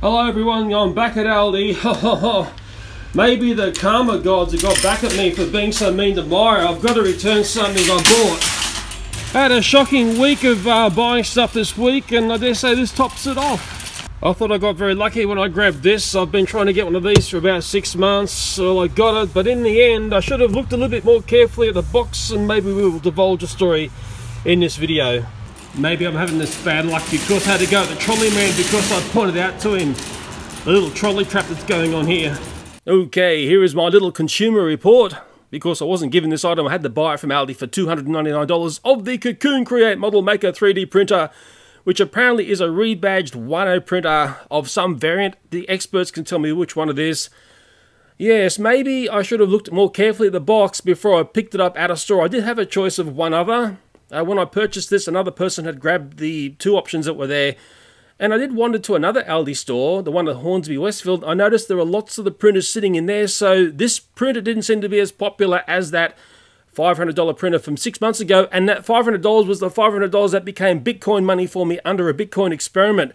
Hello everyone, I'm back at Aldi. Maybe the karma gods have got back at me for being so mean to Myer. I've got to return something I bought. Had a shocking week of uh, buying stuff this week and I dare say this tops it off. I thought I got very lucky when I grabbed this. I've been trying to get one of these for about six months. So I got it, but in the end I should have looked a little bit more carefully at the box and maybe we will divulge a story in this video. Maybe I'm having this bad luck because I had to go at the trolley man because I pointed out to him the little trolley trap that's going on here. Okay, here is my little consumer report. Because I wasn't given this item, I had to buy it from Aldi for $299 of the Cocoon Create Model Maker 3D printer, which apparently is a rebadged Wanhao printer of some variant. The experts can tell me which one it is. Yes, maybe I should have looked more carefully at the box before I picked it up at a store. I did have a choice of one other, uh, when I purchased this, another person had grabbed the two options that were there. And I did wander to another Aldi store, the one at Hornsby Westfield. I noticed there were lots of the printers sitting in there, so this printer didn't seem to be as popular as that $500 printer from six months ago. And that $500 was the $500 that became Bitcoin money for me under a Bitcoin experiment.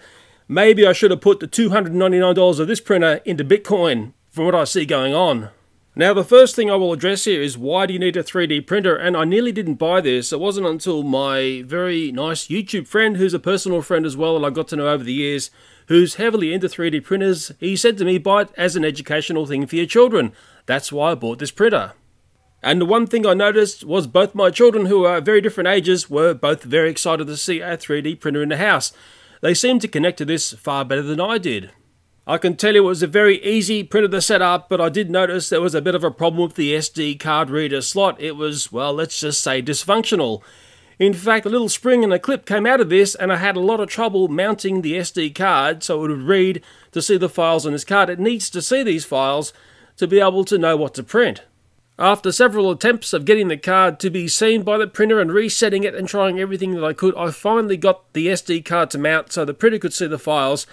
Maybe I should have put the $299 of this printer into Bitcoin from what I see going on. Now the first thing I will address here is why do you need a 3D printer and I nearly didn't buy this. It wasn't until my very nice YouTube friend who's a personal friend as well and I got to know over the years who's heavily into 3D printers, he said to me buy it as an educational thing for your children. That's why I bought this printer. And the one thing I noticed was both my children who are very different ages were both very excited to see a 3D printer in the house. They seemed to connect to this far better than I did. I can tell you it was a very easy printer to set up, but I did notice there was a bit of a problem with the SD card reader slot. It was, well, let's just say dysfunctional. In fact, a little spring and a clip came out of this, and I had a lot of trouble mounting the SD card so it would read to see the files on this card. It needs to see these files to be able to know what to print. After several attempts of getting the card to be seen by the printer and resetting it and trying everything that I could, I finally got the SD card to mount so the printer could see the files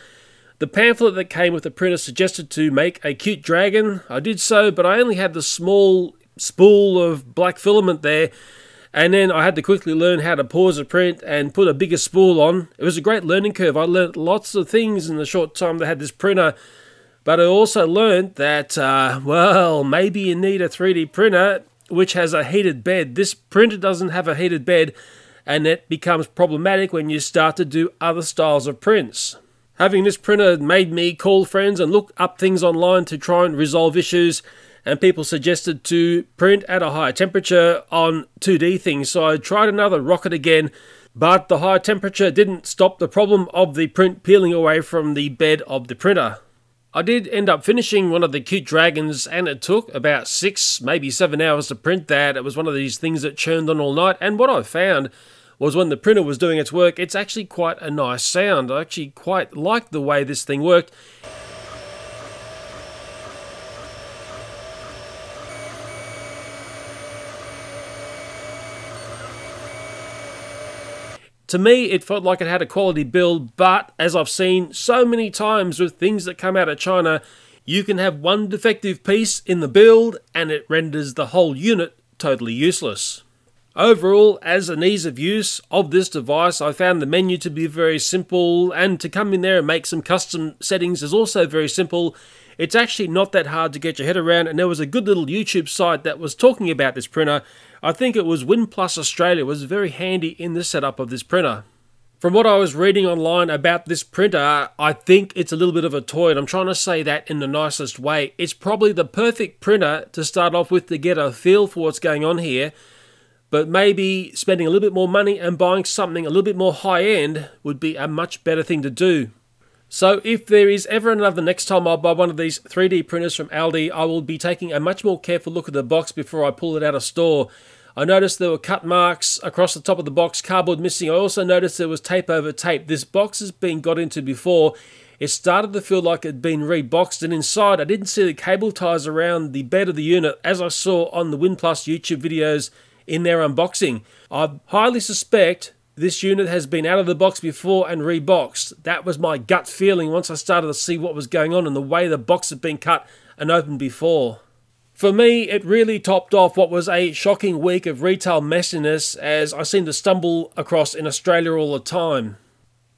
the pamphlet that came with the printer suggested to make a cute dragon. I did so, but I only had the small spool of black filament there, and then I had to quickly learn how to pause a print and put a bigger spool on. It was a great learning curve. I learned lots of things in the short time that I had this printer, but I also learned that, uh, well, maybe you need a 3D printer which has a heated bed. This printer doesn't have a heated bed, and it becomes problematic when you start to do other styles of prints. Having this printer made me call friends and look up things online to try and resolve issues and people suggested to print at a higher temperature on 2D things. So I tried another rocket again, but the high temperature didn't stop the problem of the print peeling away from the bed of the printer. I did end up finishing one of the cute dragons and it took about six, maybe seven hours to print that. It was one of these things that churned on all night and what I found was when the printer was doing its work, it's actually quite a nice sound. I actually quite liked the way this thing worked. To me, it felt like it had a quality build, but as I've seen so many times with things that come out of China, you can have one defective piece in the build and it renders the whole unit totally useless. Overall, as an ease of use of this device, I found the menu to be very simple, and to come in there and make some custom settings is also very simple. It's actually not that hard to get your head around, and there was a good little YouTube site that was talking about this printer. I think it was WinPlus Australia was very handy in the setup of this printer. From what I was reading online about this printer, I think it's a little bit of a toy, and I'm trying to say that in the nicest way. It's probably the perfect printer to start off with to get a feel for what's going on here but maybe spending a little bit more money and buying something a little bit more high end would be a much better thing to do. So if there is ever another next time I buy one of these 3D printers from Aldi, I will be taking a much more careful look at the box before I pull it out of store. I noticed there were cut marks across the top of the box, cardboard missing. I also noticed there was tape over tape. This box has been got into before. It started to feel like it had been reboxed, and inside I didn't see the cable ties around the bed of the unit as I saw on the WinPlus YouTube videos in their unboxing. I highly suspect this unit has been out of the box before and reboxed. That was my gut feeling once I started to see what was going on and the way the box had been cut and opened before. For me, it really topped off what was a shocking week of retail messiness as I seem to stumble across in Australia all the time.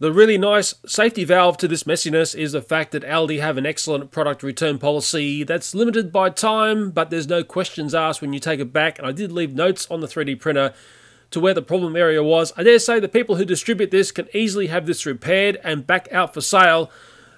The really nice safety valve to this messiness is the fact that Aldi have an excellent product return policy that's limited by time, but there's no questions asked when you take it back. And I did leave notes on the 3D printer to where the problem area was. I dare say the people who distribute this can easily have this repaired and back out for sale,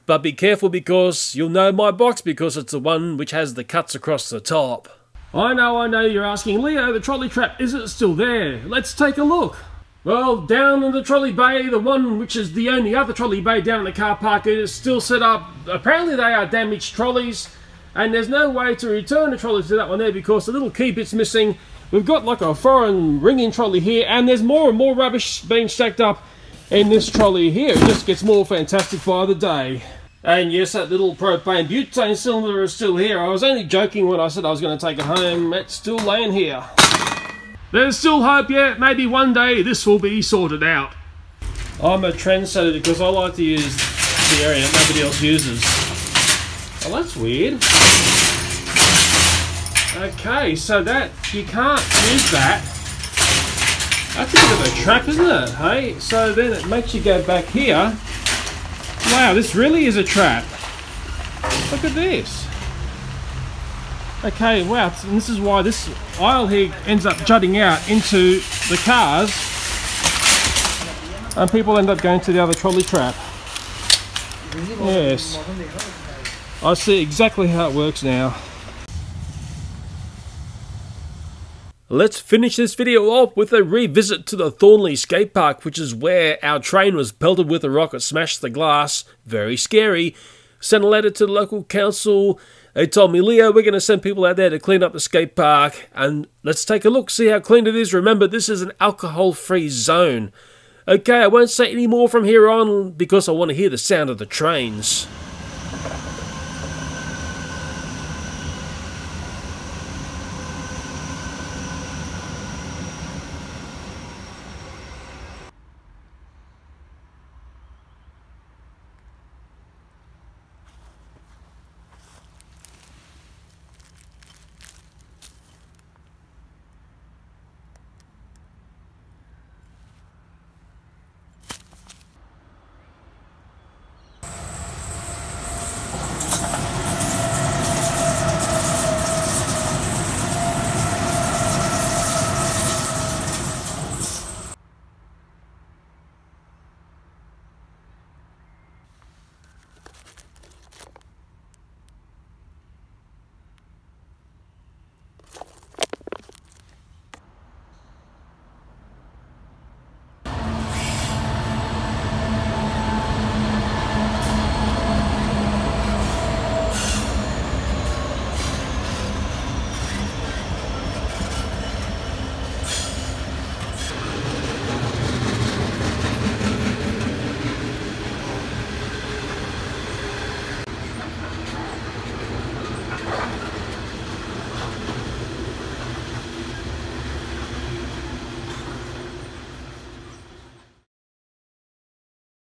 but be careful because you'll know my box because it's the one which has the cuts across the top. I know, I know, you're asking, Leo, the trolley trap, is it still there? Let's take a look. Well, down in the trolley bay, the one which is the only other trolley bay down in the car park, it is still set up. Apparently they are damaged trolleys, and there's no way to return the trolley to that one there because the little key bit's missing. We've got like a foreign ringing trolley here, and there's more and more rubbish being stacked up in this trolley here. It just gets more fantastic by the day. And yes, that little propane butane cylinder is still here. I was only joking when I said I was going to take it home. It's still laying here. There's still hope yet. Maybe one day this will be sorted out. I'm a trendsetter because I like to use the area nobody else uses. Oh, that's weird. Okay, so that, you can't use that. That's a bit of a trap, isn't it? Hey, so then it makes you go back here. Wow, this really is a trap. Look at this. Okay, wow, and this is why this aisle here ends up jutting out into the cars and people end up going to the other trolley trap. Yes, I see exactly how it works now. Let's finish this video off with a revisit to the Thornleigh skate park, which is where our train was pelted with a rocket, smashed the glass. Very scary. Sent a letter to the local council they told me, Leo, we're going to send people out there to clean up the skate park, and let's take a look, see how clean it is. Remember, this is an alcohol free zone. Okay, I won't say any more from here on because I want to hear the sound of the trains.